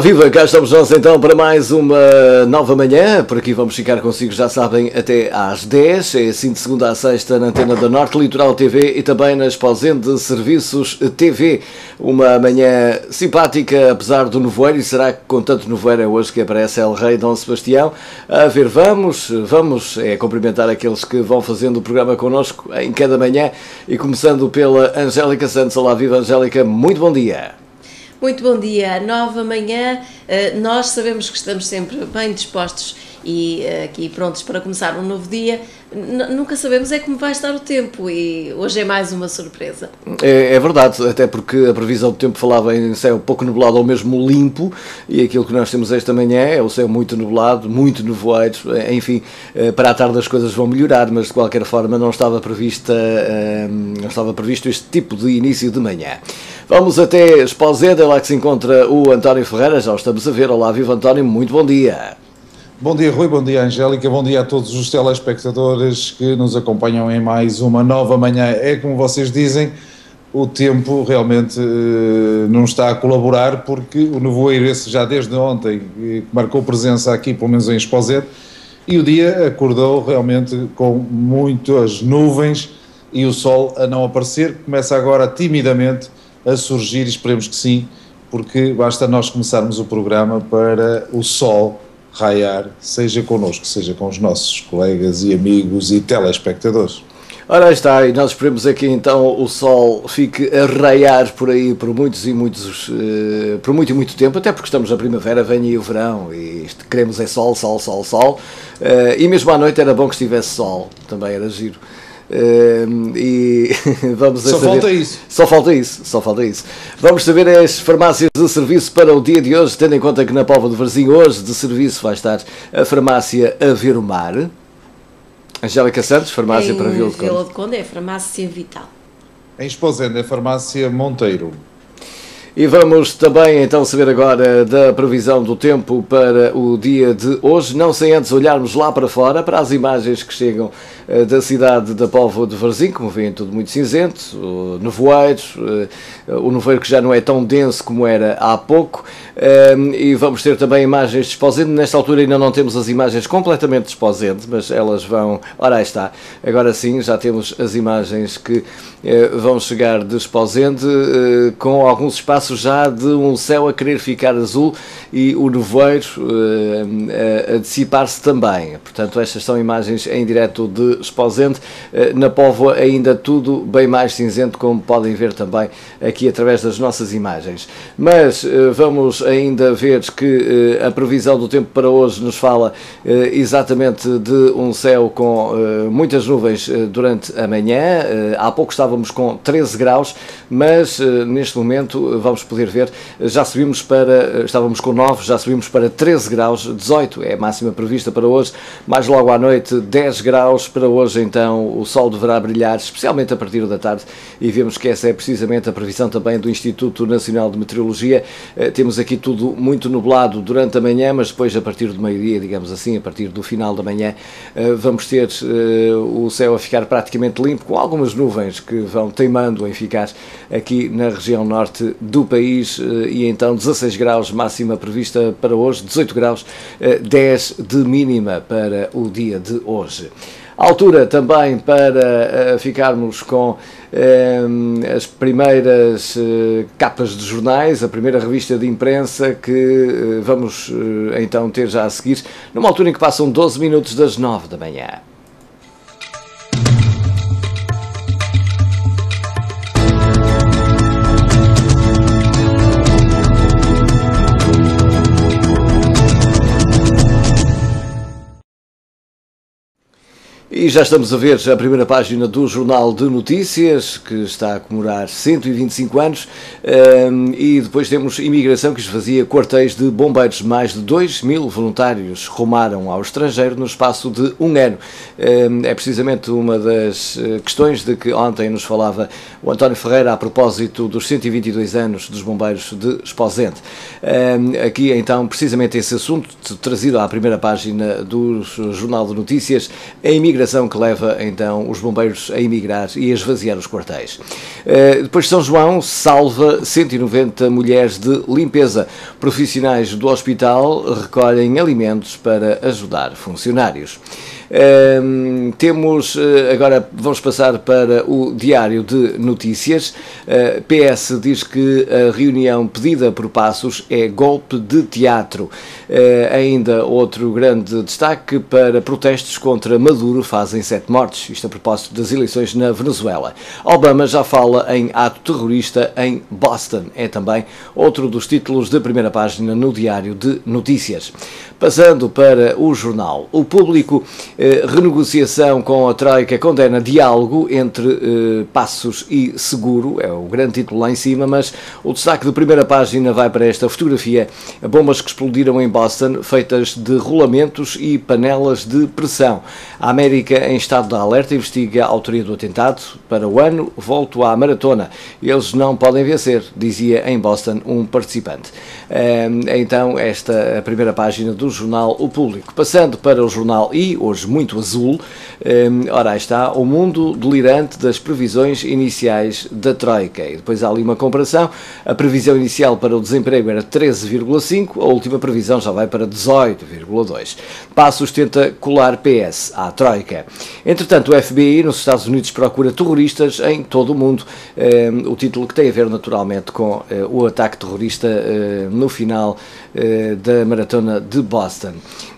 Viva! Cá estamos nós então para mais uma nova manhã. Por aqui vamos ficar consigo, já sabem, até às 10. É assim de segunda a sexta na antena da Norte Litoral TV e também na Exposende Serviços TV. Uma manhã simpática, apesar do nevoeiro, e será que com tanto nevoeiro é hoje que aparece El Rei Dom Sebastião? A ver, vamos, vamos é cumprimentar aqueles que vão fazendo o programa connosco em cada manhã e começando pela Angélica Santos. Olá, viva Angélica, muito bom dia. Muito bom dia, nova manhã. Eh, nós sabemos que estamos sempre bem dispostos e eh, aqui prontos para começar um novo dia. Nunca sabemos é como vai estar o tempo e hoje é mais uma surpresa. É, é, verdade, até porque a previsão do tempo falava em céu pouco nublado ou mesmo limpo e aquilo que nós temos esta manhã é o céu muito nublado, muito nevoeiro, eh, enfim, para a tarde as coisas vão melhorar, mas de qualquer forma não estava prevista, não estava previsto este tipo de início de manhã. Vamos até Esposenda, lá que se encontra o António Ferreira, já o estamos a ver. Olá, viva António, muito bom dia. Bom dia, Rui, bom dia, Angélica, bom dia a todos os telespectadores que nos acompanham em mais uma nova manhã. É como vocês dizem, o tempo realmente eh, não está a colaborar porque o nevoeiro esse já desde ontem eh, marcou presença aqui, pelo menos em Esposete, e o dia acordou realmente com muitas nuvens e o sol a não aparecer, começa agora timidamente a surgir, esperemos que sim, porque basta nós começarmos o programa para o sol raiar, seja connosco, seja com os nossos colegas e amigos e telespectadores. Ora está, e nós esperemos aqui então o sol fique a raiar por aí por muitos e muitos, uh, por muito e muito tempo, até porque estamos na primavera, vem aí o verão e queremos é sol, sol, sol, sol. Uh, e mesmo à noite era bom que estivesse sol, também era giro. Uh, e vamos só saber. falta isso. Só falta isso, só falta isso. Vamos saber as farmácias de serviço para o dia de hoje, tendo em conta que na Póvoa do Varzim hoje de serviço vai estar a farmácia a ver o mar. Angélica Santos, farmácia em para Vila de Conde. Vila de Conde é farmácia Vital. Em Esposende é farmácia Monteiro. E vamos também então saber agora da previsão do tempo para o dia de hoje, não sem antes olharmos lá para fora, para as imagens que chegam eh, da cidade da Póvoa de Varzim, como veem tudo muito cinzento, nevoeiros, eh, o nevoeiro que já não é tão denso como era há pouco, eh, e vamos ter também imagens de Esposende, nesta altura ainda não temos as imagens completamente de Esposende, mas elas vão, ora aí está, agora sim já temos as imagens que vão chegar de Esposende, com alguns espaços já de um céu a querer ficar azul e o nevoeiro a dissipar-se também, portanto estas são imagens em direto de Esposende. Eh, na Póvoa ainda tudo bem mais cinzento, como podem ver também aqui através das nossas imagens. Mas eh, vamos ainda ver que a previsão do tempo para hoje nos fala exatamente de um céu com muitas nuvens durante a manhã. Há pouco estávamos com 13 graus, mas neste momento vamos poder ver, já subimos para, estávamos com 9, já subimos para 13 graus, 18 é a máxima prevista para hoje, mais logo à noite 10 graus para hoje então o sol deverá brilhar, especialmente a partir da tarde, e vemos que essa é precisamente a previsão também do Instituto Nacional de Meteorologia. Eh, temos aqui tudo muito nublado durante a manhã, mas depois a partir do meio-dia, digamos assim, a partir do final da manhã, eh, vamos ter eh, o céu a ficar praticamente limpo, com algumas nuvens que vão teimando em ficar aqui na região norte do país, e então 16 graus máxima prevista para hoje, 18 graus, 10 de mínima para o dia de hoje. Altura também para uh, ficarmos com as primeiras capas de jornais, a primeira revista de imprensa que vamos então ter já a seguir, numa altura em que passam 12 minutos das 9 da manhã. E já estamos a ver a primeira página do Jornal de Notícias, que está a comemorar 125 anos, e depois temos imigração que esvazia quartéis de bombeiros. Mais de 2 mil voluntários rumaram ao estrangeiro no espaço de um ano. É precisamente uma das eh, questões de que ontem nos falava o António Ferreira a propósito dos 122 anos dos bombeiros de Esposente. Aqui então, precisamente esse assunto trazido à primeira página do Jornal de Notícias, a imigração razão que leva então os bombeiros a emigrar e a esvaziar os quartéis. Uh, depois São João salva 190 mulheres de limpeza. Profissionais do hospital recolhem alimentos para ajudar funcionários. Uh, temos uh, agora vamos passar para o diário de notícias. Uh, PS diz que a reunião pedida por Passos é golpe de teatro. Eh, ainda outro grande destaque para protestos contra Maduro fazem sete mortes. Isto a propósito das eleições na Venezuela. Obama já fala em ato terrorista em Boston. É também outro dos títulos de primeira página no diário de notícias. Passando para o jornal. O público, eh, renegociação com a Troika condena diálogo entre eh, Passos e Seguro, é o grande título lá em cima, mas o destaque de primeira página vai para esta fotografia. Bombas que explodiram em Boston, feitas de rolamentos e panelas de pressão. A América, em estado de alerta, investiga a autoria do atentado. Para o ano, volto à maratona. Eles não podem vencer, dizia em Boston um participante. Então, esta é a primeira página do jornal O Público. Passando para o jornal I, hoje muito azul, ora aí está, o mundo delirante das previsões iniciais da Troika. E depois há ali uma comparação. A previsão inicial para o desemprego era 13,5, a última previsão já vai para 18,2. Passos tenta colar PS à Troika. Entretanto, o FBI nos Estados Unidos procura terroristas em todo o mundo. O título que tem a ver naturalmente com eh, o ataque terrorista eh, no final eh, da maratona de Boston.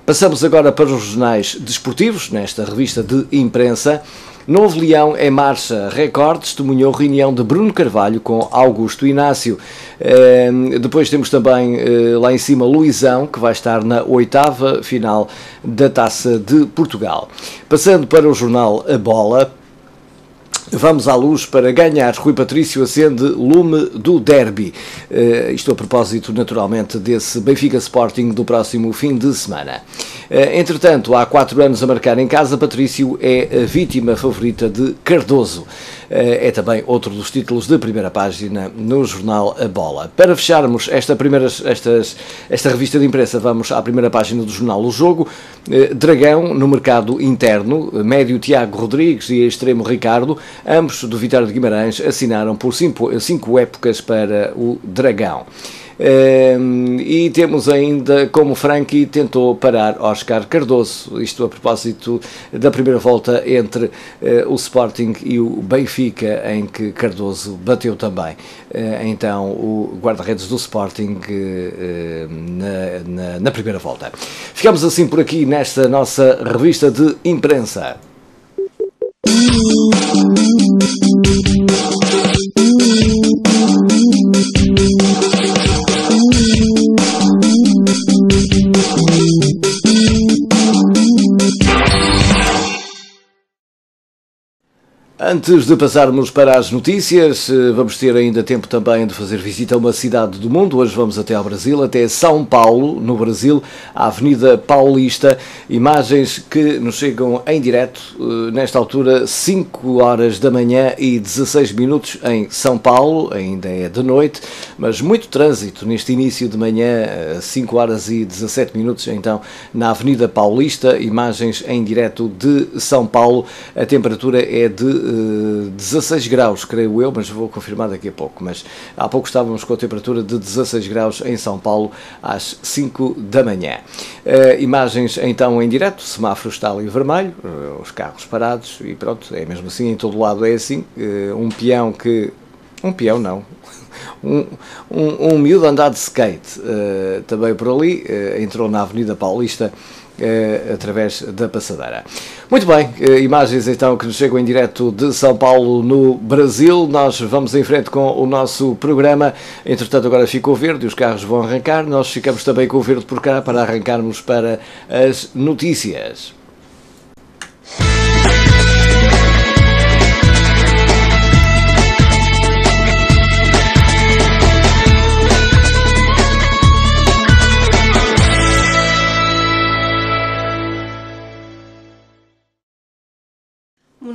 Passamos agora para os jornais desportivos, nesta revista de imprensa. Novo Leão em marcha, Record testemunhou reunião de Bruno Carvalho com Augusto Inácio. Uh, depois temos também uh, lá em cima Luizão, que vai estar na oitava final da Taça de Portugal. Passando para o jornal A Bola, Vamos à luz para ganhar. Rui Patrício acende lume do derby. Uh, isto a propósito, naturalmente, desse Benfica Sporting do próximo fim de semana. Uh, entretanto, há quatro anos a marcar em casa, Patrício é a vítima favorita de Cardoso. Eh, é também outro dos títulos de primeira página no jornal A Bola. Para fecharmos esta, primeira, estas, esta revista de imprensa, vamos à primeira página do jornal O Jogo. Eh, Dragão no mercado interno, médio Tiago Rodrigues e extremo Ricardo, ambos do Vitória de Guimarães, assinaram por cinco, cinco épocas para o Dragão. Um, e temos ainda como Frankie tentou parar Oscar Cardoso, isto a propósito da primeira volta entre uh, o Sporting e o Benfica, em que Cardoso bateu também. Uh, então, o guarda-redes do Sporting uh, na, na, na primeira volta. Ficamos assim por aqui nesta nossa revista de imprensa. Antes de passarmos para as notícias, eh, vamos ter ainda tempo também de fazer visita a uma cidade do mundo. Hoje vamos até ao Brasil, até São Paulo, no Brasil, a Avenida Paulista. Imagens que nos chegam em direto, eh, nesta altura, 5 horas da manhã e 16 minutos em São Paulo. Ainda é de noite, mas muito trânsito neste início de manhã, 5 horas e 17 minutos, então, na Avenida Paulista. Imagens em direto de São Paulo. A temperatura é de 16 graus, creio eu, mas vou confirmar daqui a pouco. Mas há pouco estávamos com a temperatura de 16 graus em São Paulo às 5 da manhã. Uh, imagens então em direto, semáforo está ali vermelho, uh, os carros parados e pronto, é mesmo assim, em todo lado é assim. Uh, um peão que. Um peão não, um, um, um miúdo andar de skate uh, também por ali, uh, entrou na Avenida Paulista uh, através da passadeira. Muito bem, imagens então que nos chegam em direto de São Paulo, no Brasil. Nós vamos em frente com o nosso programa. Entretanto, agora ficou verde os carros vão arrancar. Nós ficamos também com o verde por cá para arrancarmos para as notícias.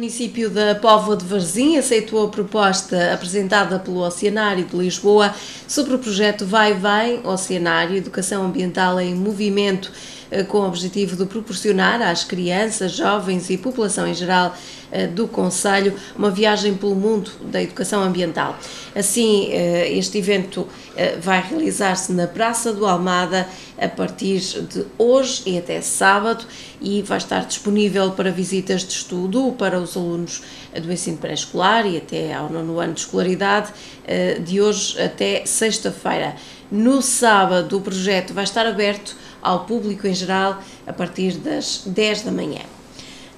Município da Póvoa de Varzim aceitou a proposta apresentada pelo Oceanário de Lisboa sobre o projeto Vai Vai Oceanário Educação Ambiental em Movimento. Com o objetivo de proporcionar às crianças, jovens e população em geral do Conselho uma viagem pelo mundo da educação ambiental. Assim, este evento vai realizar-se na Praça do Almada a partir de hoje e até sábado e vai estar disponível para visitas de estudo para os alunos do ensino pré-escolar e até ao nono ano de escolaridade, de hoje até sexta-feira. No sábado, o projeto vai estar aberto ao público em geral a partir das 10 da manhã.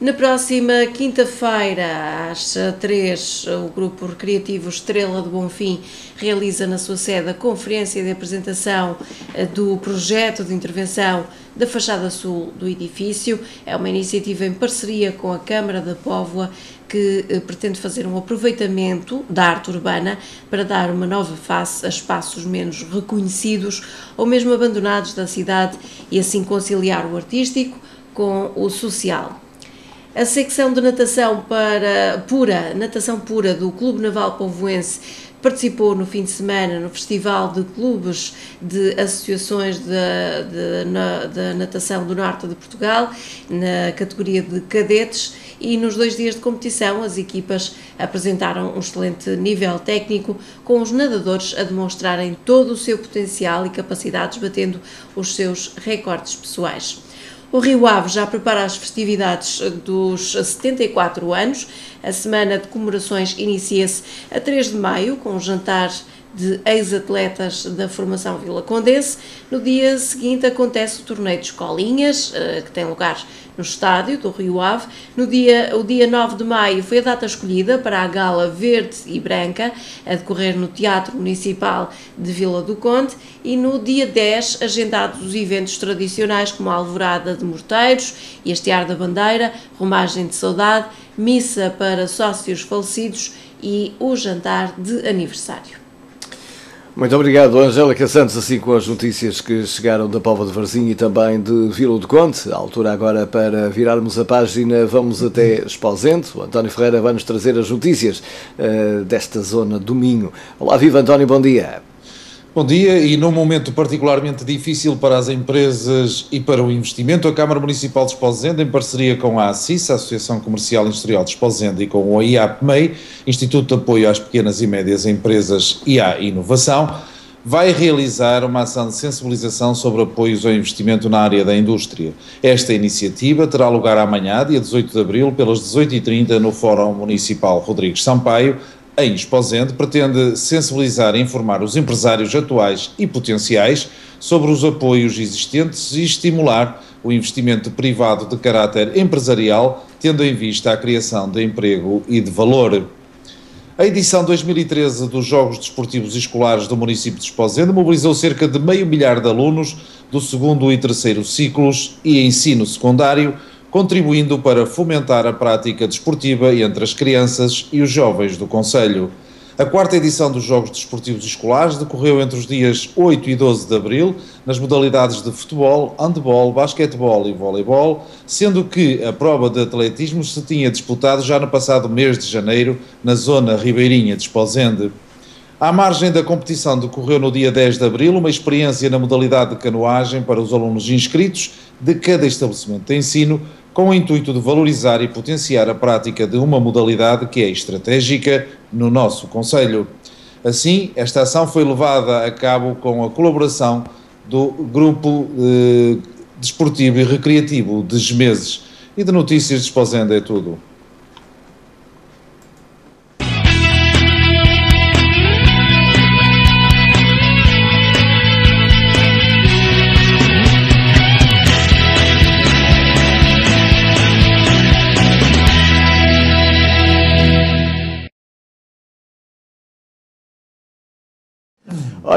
Na próxima quinta-feira, às três, o Grupo Recreativo Estrela de Bonfim realiza na sua sede a conferência de apresentação eh, do projeto de intervenção da fachada sul do edifício. É uma iniciativa em parceria com a Câmara da Póvoa que eh, pretende fazer um aproveitamento da arte urbana para dar uma nova face a espaços menos reconhecidos ou mesmo abandonados da cidade e assim conciliar o artístico com o social. A secção de natação para pura, natação pura do Clube Naval Povoense participou no fim de semana no Festival de Clubes de Associações de, Natação do Norte de Portugal, na categoria de cadetes, e nos dois dias de competição as equipas apresentaram um excelente nível técnico, com os nadadores a demonstrarem todo o seu potencial e capacidades, batendo os seus recordes pessoais. O Rio Ave já prepara as festividades dos 74 anos. A semana de comemorações inicia-se a 3 de maio com um jantar de ex-atletas da formação Vila Condense. No dia seguinte acontece o torneio de escolinhas, eh, que tem lugar no estádio do Rio Ave. No dia, o dia 9 de maio foi a data escolhida para a gala verde e branca, a decorrer no Teatro Municipal de Vila do Conde, e no dia 10 agendados os eventos tradicionais como a Alvorada de Morteiros e Estear da Bandeira, Romagem de Saudade, Missa para sócios falecidos e o jantar de aniversário. Muito obrigado, Angélica Santos, assim com as notícias que chegaram da Pova de Varzim e também de Vila do Conte. A altura agora para virarmos a página, vamos até Esposente. O António Ferreira vai nos trazer as notícias uh, desta zona do Minho. Olá, viva António, bom dia. Bom dia e num momento particularmente difícil para as empresas e para o investimento, a Câmara Municipal de Esposende, em parceria com a ACIS, a Associação Comercial e Industrial de Esposende, e com o IAPMEI, Instituto de Apoio às Pequenas e Médias Empresas e à Inovação, vai realizar uma ação de sensibilização sobre apoios ao investimento na área da indústria. Esta iniciativa terá lugar amanhã, dia 18 de abril, pelas 18h30, no Fórum Municipal Rodrigues Sampaio, em Exposente, pretende sensibilizar e informar os empresários atuais e potenciais sobre os apoios existentes e estimular o investimento privado de caráter empresarial, tendo em vista a criação de emprego e de valor. A edição 2013 dos Jogos Desportivos Escolares do município de Esposende mobilizou cerca de meio milhar de alunos do segundo e terceiro ciclos e ensino secundário, contribuindo para fomentar a prática desportiva entre as crianças e os jovens do Conselho. A quarta edição dos Jogos Desportivos Escolares decorreu entre os dias 8 e 12 de abril, nas modalidades de futebol, handebol, basquetebol e voleibol, sendo que a prova de atletismo se tinha disputado já no passado mês de janeiro, na zona ribeirinha de Esposende. À margem da competição decorreu no dia 10 de abril uma experiência na modalidade de canoagem para os alunos inscritos de cada estabelecimento de ensino, com o intuito de valorizar e potenciar a prática de uma modalidade que é estratégica no nosso Conselho. Assim, esta ação foi levada a cabo com a colaboração do Grupo eh, Desportivo e Recreativo de Gemeses. E de notícias de Esposenda é tudo.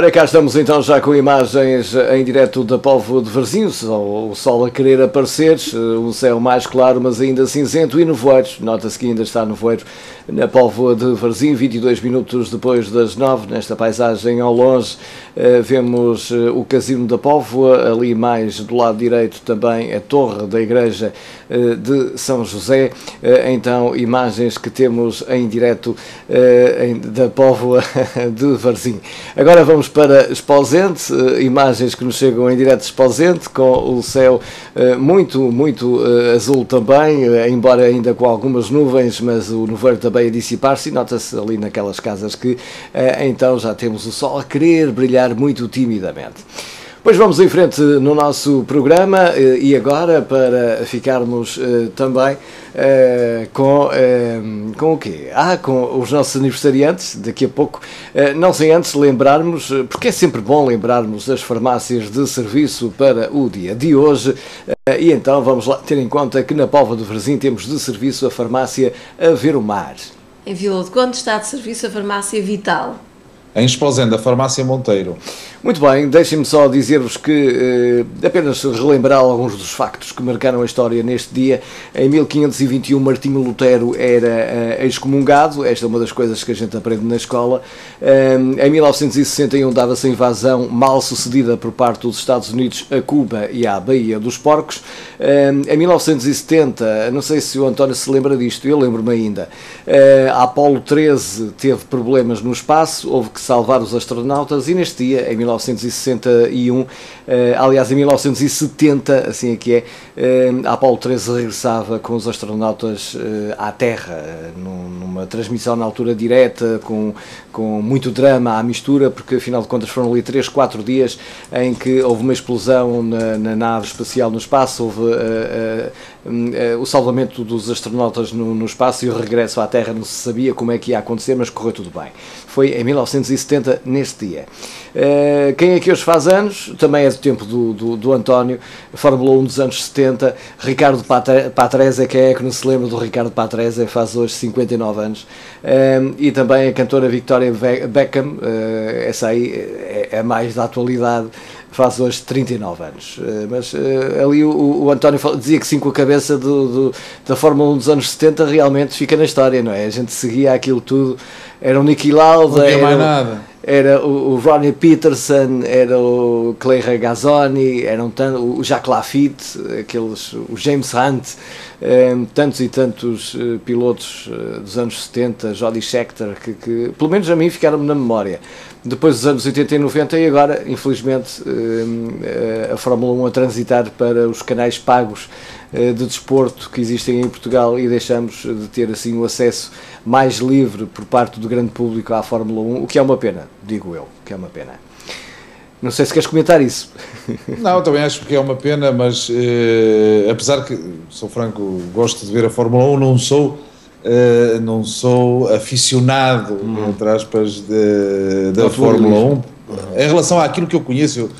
Ora, cá estamos então já com imagens em direto da Povo de Varzim, o sol a querer aparecer, o céu mais claro, mas ainda cinzento e nevoeiros, nota-se que ainda está nevoeiro na Póvoa de Varzim, 22 minutos depois das 9, nesta paisagem ao longe, eh, vemos eh, o Casino da Póvoa, ali mais do lado direito também a torre da Igreja eh, de São José, então imagens que temos em direto da Póvoa de Varzim. Agora vamos para Esposente, imagens que nos chegam em direto de Esposente, com o céu muito, muito azul também, embora ainda com algumas nuvens, mas o nevoeiro também a dissipar-se e nota-se ali naquelas casas que então já temos o sol a querer brilhar muito timidamente. Pois vamos em frente no nosso programa eh, e agora para ficarmos uh, também uh, com, com o quê? Ah, com os nossos aniversariantes, daqui a pouco. não sem antes lembrarmos, porque é sempre bom lembrarmos as farmácias de serviço para o dia de hoje. e então vamos lá ter em conta que na Póvoa do Varzim temos de serviço a farmácia A Ver o Mar. Em Vila de Conde está de serviço a farmácia Vital em Esposenda, Farmácia Monteiro. Muito bem, deixem-me só dizer-vos que eh, apenas relembrar alguns dos factos que marcaram a história neste dia. Em 1521, Martinho Lutero era eh, excomungado, esta é uma das coisas que a gente aprende na escola. Eh, em 1961, dava-se a invasão mal sucedida por parte dos Estados Unidos a Cuba e à Baía dos Porcos. Eh, em 1970, não sei se o António se lembra disto, eu lembro-me ainda, eh, a Apolo 13 teve problemas no espaço, houve que salvar os astronautas e neste dia, em 1961, eh, aliás em 1970, assim é que é, eh, a Apollo 13 regressava com os astronautas eh, à Terra, numa transmissão na altura direta, com, com muito drama à mistura, porque afinal de contas foram ali 3, 4 dias em que houve uma explosão na, na nave espacial no espaço, houve o salvamento dos astronautas no, no espaço e o regresso à Terra, não se sabia como é que ia acontecer, mas correu tudo bem. Foi em 1970, neste dia. Uh, quem é que hoje faz anos? Também é do tempo do, do, do António, Fórmula 1 dos anos 70. Ricardo Patrese, quem é que não se lembra do Ricardo Patrese? Faz hoje 59 anos. Uh, e também a cantora Victoria Beckham, uh, essa aí é, é mais da atualidade faz hoje 39 anos. Mas uh, ali o, o, António dizia que sim com a cabeça do, do, da Fórmula 1 dos anos 70 realmente fica na história, não é? A gente seguia aquilo tudo era o Nicky Lauda, era, era o, o Ronnie Peterson, era o Clay Regazzoni, era um, o Jacques Lafitte, aqueles, o James Hunt, um, eh, tantos e tantos uh, pilotos uh, dos anos 70, Jody Scheckter, que, que pelo menos a mim ficaram-me na memória. Depois dos anos 80 e 90 e agora, infelizmente, uh, a Fórmula 1 a transitar para os canais pagos de desporto que existem em Portugal e deixamos de ter assim o acesso mais livre por parte do grande público à Fórmula 1, o que é uma pena, digo eu, que é uma pena. Não sei se queres comentar isso. Não, também acho que é uma pena, mas eh, apesar que, sou franco, gosto de ver a Fórmula 1, não sou, eh, não sou aficionado, hum. entre aspas, de, da Fórmula 1. Em relação àquilo que eu conheço, eu,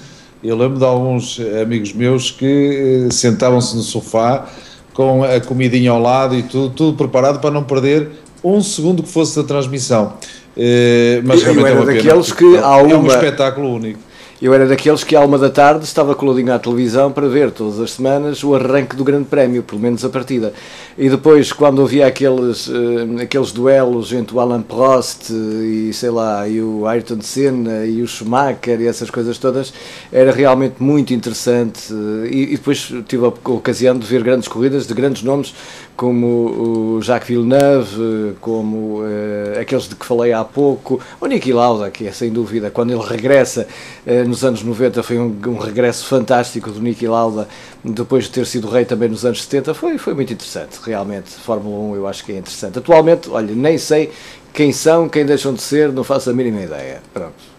eu lembro de alguns amigos meus que eh, sentavam-se no sofá com a comidinha ao lado e tudo, tudo preparado para não perder um segundo que fosse da transmissão. Uh, mas eu era é daqueles que há uma... É um espetáculo único. Eu era daqueles que à uma da tarde estava coladinho à televisão para ver todas as semanas o arranque do Grande Prémio, pelo menos a partida. E depois, quando havia aqueles, uh, aqueles duelos entre o Alan Prost e sei lá, e o Ayrton Senna e o Schumacher e essas coisas todas, era realmente muito interessante. E, e depois tive a ocasião de ver grandes corridas de grandes nomes como o Jacques Villeneuve, como uh, aqueles de que falei há pouco, o Niki Lauda, que é sem dúvida, quando ele regressa uh, nos anos 90, foi um, um, regresso fantástico do Niki Lauda, depois de ter sido rei também nos anos 70, foi, foi muito interessante, realmente, Fórmula 1 eu acho que é interessante. Atualmente, olha, nem sei quem são, quem deixam de ser, não faço a mínima ideia. Pronto.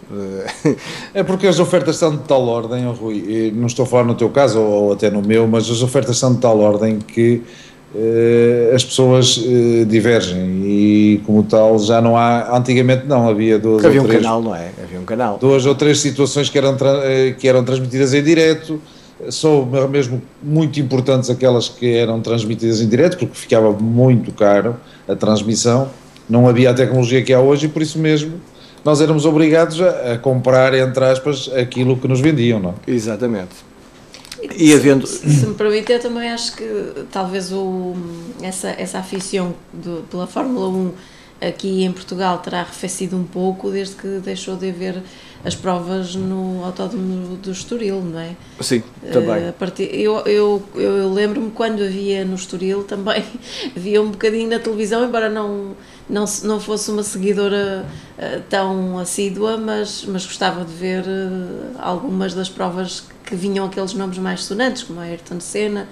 É porque as ofertas são de tal ordem, Rui, não estou a falar no teu caso ou até no meu, mas as ofertas são de tal ordem que as pessoas eh, divergem e como tal já não há, antigamente não, havia duas havia ou três, um canal, não é? Havia um canal. Duas ou três situações que eram, eh, que eram transmitidas em direto, são mesmo muito importantes aquelas que eram transmitidas em direto, porque ficava muito caro a transmissão, não havia a tecnologia que há hoje e por isso mesmo nós éramos obrigados a, a comprar, entre aspas, aquilo que nos vendiam, não é? Exatamente. E havendo... Se, se, me permite, eu também acho que talvez o, essa, essa afição de, pela Fórmula 1 aqui em Portugal terá arrefecido um pouco desde que deixou de haver as provas no Autódromo do Estoril, não é? Sim, também. Uh, partir, eu eu, eu lembro-me quando havia no Estoril também, via um bocadinho na televisão, embora não, não, não fosse uma seguidora uh, tão assídua, mas, mas gostava de ver uh, algumas das provas que vinham aqueles nomes mais sonantes, como a Ayrton Senna,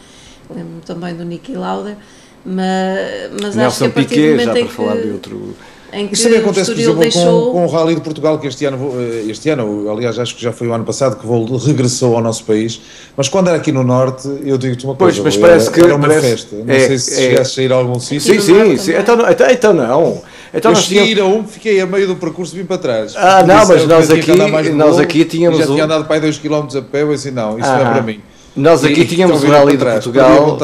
lembro-me também do Nicky Lauda, mas, mas Nelson acho que a partir Piquet, do momento já em para falar que, de outro... em que Isto também o acontece, por exemplo, deixou... com, com o Rally de Portugal, que este ano, eh, este ano, aliás, acho que já foi o ano passado que voo regressou ao nosso país, mas quando era aqui no Norte, eu digo-te uma Pois, coisa, mas era, parece que- era uma parece- festa, não é, sei se é. chegasse a ir a algum sítio. Sim, sim, Norte sim. Então, não- então, então não. Então eu nós cheguei a tínhamos... ir a um, fiquei a meio do percurso e vim para trás. Ah, não, isso mas nós aqui- nós aqui tínhamos Já um- tinha andado para aí 2 km a pé, eu assim, não, isso não é Ah. para mim. Nós aqui E tínhamos o Rally de Portugal.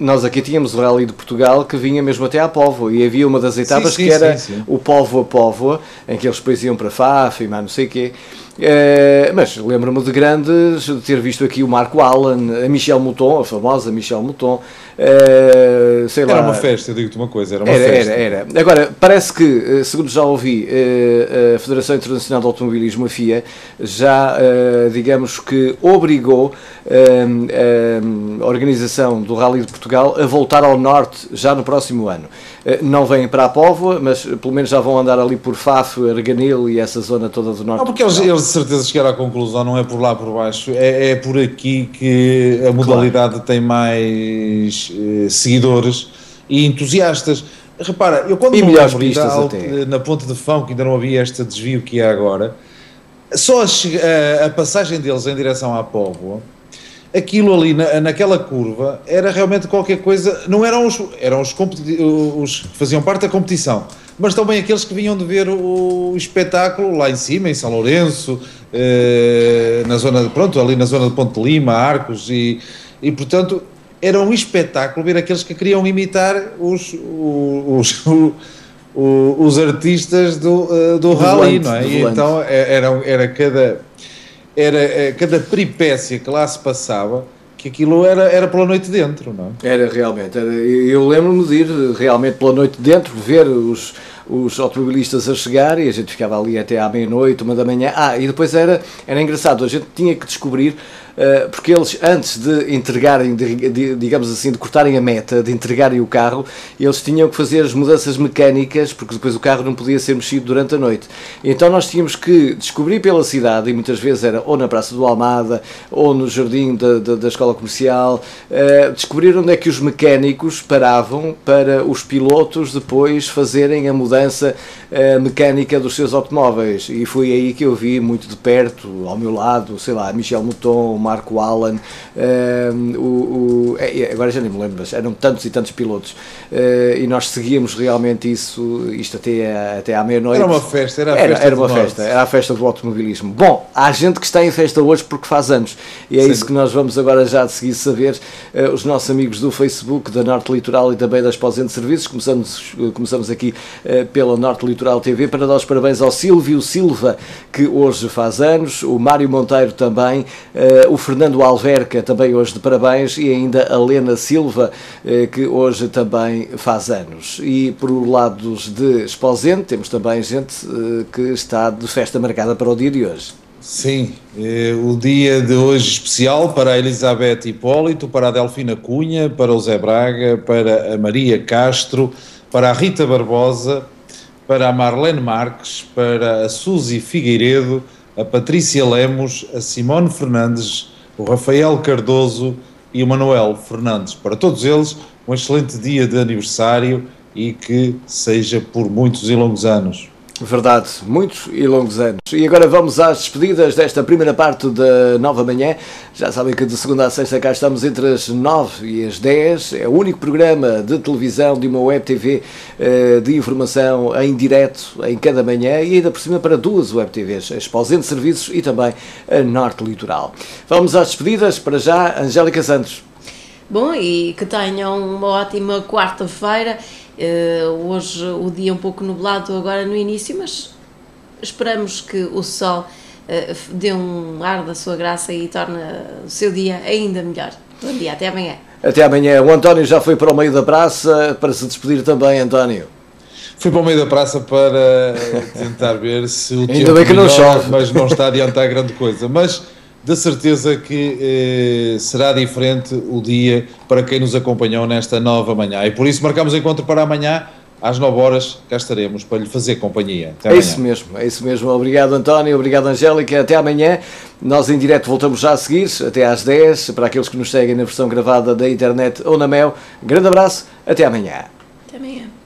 Nós aqui tínhamos o Rally de Portugal que vinha mesmo até à Póvoa e havia uma das etapas sim, que era sim, sim. o Póvoa Póvoa, em que eles depois iam para Faf e mais não sei o quê. Eh, mas lembro-me de grandes, de ter visto aqui o Marco Allen, a Michelle Mouton, a famosa Michelle Mouton, eh, sei lá. Era uma festa, eu digo-te uma coisa, era uma Era, festa. era, era. Agora, parece que, eh, segundo já ouvi, eh, a Federação Internacional de Automobilismo, a FIA, já, eh, digamos que, obrigou eh, a organização do Rally de Portugal a voltar ao norte já no próximo ano. Eh, Não vêm para a Póvoa, mas eh, pelo menos já vão andar ali por Faf, Arganil e essa zona toda do norte. Não, porque eles de certeza chegaram à conclusão, não é por lá por baixo, é, é por aqui que a modalidade tem mais eh, seguidores e entusiastas. Repara, eu quando E me melhores pistas até. na Ponte de Fão, que ainda não havia este desvio que há agora, só a, a- passagem deles em direção à Póvoa, aquilo ali na, naquela curva era realmente qualquer coisa, não eram os, eram os, os que faziam parte da competição, mas também aqueles que vinham de ver o espetáculo lá em cima, em São Lourenço, eh, na zona de, pronto, ali na zona de Ponte Lima, Arcos, e, e portanto era um espetáculo ver aqueles que queriam imitar os, os, os, os artistas do, eh, do, rally, não é? E então eh, era, era cada era eh, cada peripécia que lá se passava que aquilo era, era pela noite dentro, não é? Era realmente. Era, eu lembro-me de ir realmente pela noite dentro, ver os, os automobilistas a chegar e a gente ficava ali até à meia-noite, uma da manhã. Ah, e depois era, era engraçado, a gente tinha que descobrir, eh, porque eles antes de entregarem, de- de- digamos assim, de cortarem a meta, de entregarem o carro, eles tinham que fazer as mudanças mecânicas, porque depois o carro não podia ser mexido durante a noite. Então nós tínhamos que descobrir pela cidade, e muitas vezes era ou na Praça do Almada, ou no jardim da, da, da escola comercial, eh, descobrir onde é que os mecânicos paravam para os pilotos depois fazerem a mudança eh, mecânica dos seus automóveis. E foi aí que eu vi muito de perto, ao meu lado, sei lá, Michel Mouton, o Marco Allen, eh, o, o- é, agora já nem me lembro, mas eram tantos e tantos pilotos. Eh, e nós seguíamos realmente isso, isto até, até à meia-noite. Era uma festa, era a Era, festa era uma festa, era a festa do automobilismo. Bom, há gente que está em festa hoje porque faz anos. E é Sim. isso que nós vamos agora já de seguir saber. Eh, os nossos amigos do Facebook, da Norte Litoral e também da Exposente Serviços. Começamos, eh, começamos aqui eh, pela Norte Litoral TV para dar os parabéns ao Silvio Silva, que hoje faz anos, o Mário Monteiro também, eh, o Fernando Alverca também hoje de parabéns e ainda a Lena Silva, eh, que hoje também faz anos. E por lados de Exposente, temos também gente eh, que está de festa marcada para o dia de hoje. Sim, eh, o dia de hoje especial para a Elizabeth Hipólito, para a Delfina Cunha, para o Zé Braga, para a Maria Castro, para a Rita Barbosa, para a Marlene Marques, para a Suzy Figueiredo, a Patrícia Lemos, a Simone Fernandes, o Rafael Cardoso e o Manuel Fernandes. Para todos eles, um excelente dia de aniversário e que seja por muitos e longos anos. Verdade, muitos e longos anos. E agora vamos às despedidas desta primeira parte da nova manhã. Já sabem que de segunda a sexta cá estamos entre as 9 e as 10. É o único programa de televisão de uma web TV eh, de informação em direto em cada manhã e ainda por cima para duas web TVs, a Exposente Serviços e também a Norte Litoral. Vamos às despedidas. Para já, Angélica Santos. Bom, e que tenham uma ótima quarta-feira. Eh, hoje o dia um pouco nublado agora no início, mas esperamos que o sol eh, dê um ar da sua graça e torne o seu dia ainda melhor. Bom dia, até amanhã. Até amanhã. O António já foi para o meio da praça para se despedir também, António. Fui para o meio da praça para tentar ver se o Ainda tempo bem que não melhora, chove. mas não está a adiantar grande coisa. Mas de certeza que eh, será diferente o dia para quem nos acompanhou nesta nova manhã. E por isso marcamos encontro para amanhã, às 9 horas, cá estaremos para lhe fazer companhia. Até É amanhã. isso mesmo, é isso mesmo. Obrigado António, obrigado Angélica. Até amanhã. Nós em direto voltamos já a seguir, até às 10, para aqueles que nos seguem na versão gravada da internet ou na Mel. Grande abraço, até amanhã. Até amanhã.